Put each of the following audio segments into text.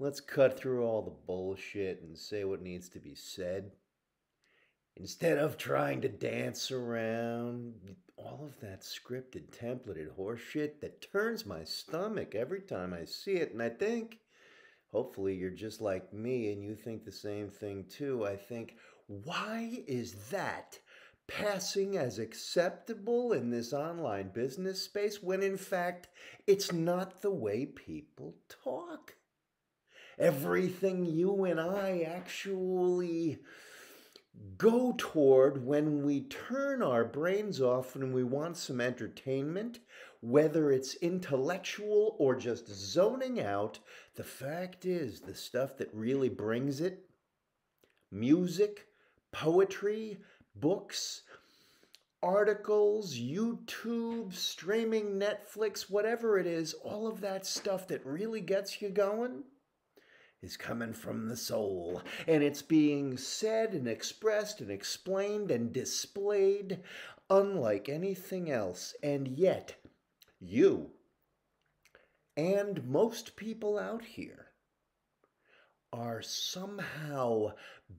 Let's cut through all the bullshit and say what needs to be said. Instead of trying to dance around all of that scripted, templated horseshit that turns my stomach every time I see it, and I think hopefully you're just like me and you think the same thing too. I think, why is that passing as acceptable in this online business space when in fact it's not the way people talk? Everything you and I actually go toward when we turn our brains off and we want some entertainment, whether it's intellectual or just zoning out, the fact is the stuff that really brings it music, poetry, books, articles, YouTube, streaming, Netflix, whatever it is, all of that stuff that really gets you going is coming from the soul, and it's being said and expressed and explained and displayed unlike anything else. And yet, you and most people out here are somehow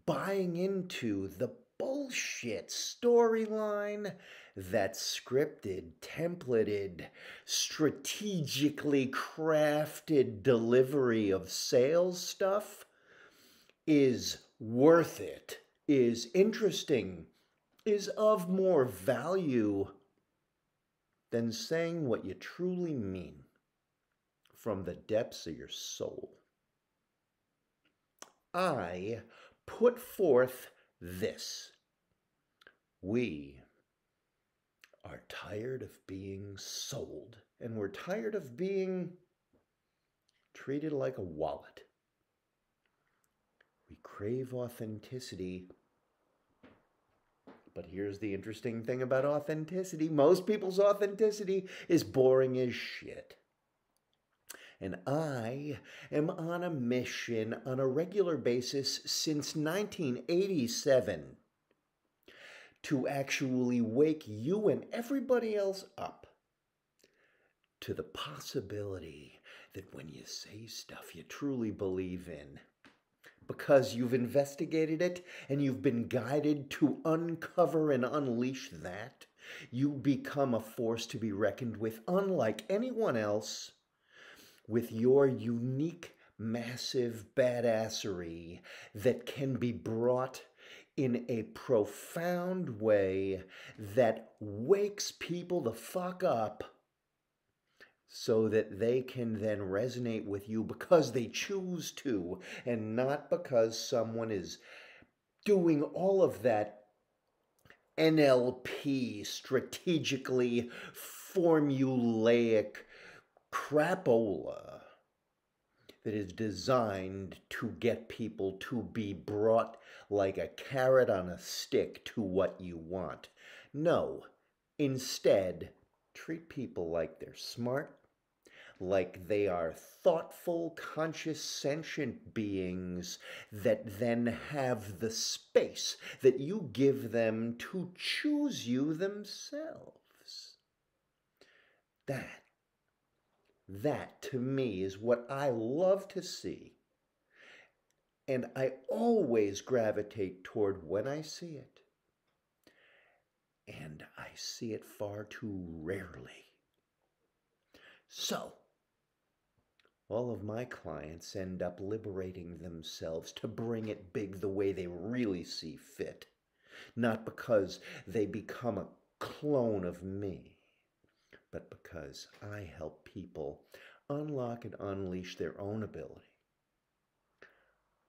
buying into the bullshit storyline that scripted, templated, strategically crafted delivery of sales stuff is worth it, is interesting, is of more value than saying what you truly mean from the depths of your soul. I put forth this. We are tired of being sold, and we're tired of being treated like a wallet. We crave authenticity. But here's the interesting thing about authenticity most people's authenticity is boring as shit. And I am on a mission on a regular basis since 1987 to actually wake you and everybody else up to the possibility that when you say stuff you truly believe in, because you've investigated it and you've been guided to uncover and unleash that, you become a force to be reckoned with, unlike anyone else, with your unique, massive badassery that can be brought in a profound way that wakes people the fuck up so that they can then resonate with you because they choose to and not because someone is doing all of that NLP strategically formulaic crapola that is designed to get people to be brought like a carrot on a stick to what you want. No, instead, treat people like they're smart, like they are thoughtful, conscious, sentient beings that then have the space that you give them to choose you themselves. That that to me is what I love to see. And I always gravitate toward when I see it. And I see it far too rarely. So, all of my clients end up liberating themselves to bring it big the way they really see fit, not because they become a clone of me but because I help people unlock and unleash their own ability.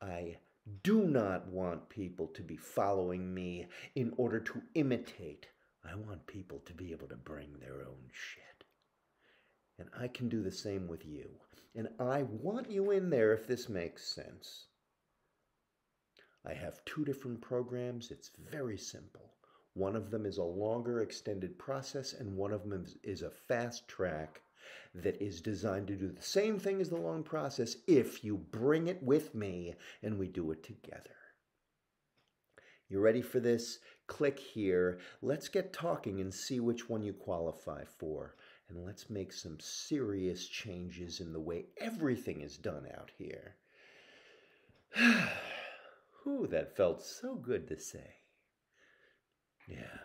I do not want people to be following me in order to imitate. I want people to be able to bring their own shit. And I can do the same with you. And I want you in there if this makes sense. I have two different programs. It's very simple. One of them is a longer extended process, and one of them is a fast track that is designed to do the same thing as the long process if you bring it with me and we do it together. You ready for this? Click here. Let's get talking and see which one you qualify for. And let's make some serious changes in the way everything is done out here. Whew, that felt so good to say. Yeah.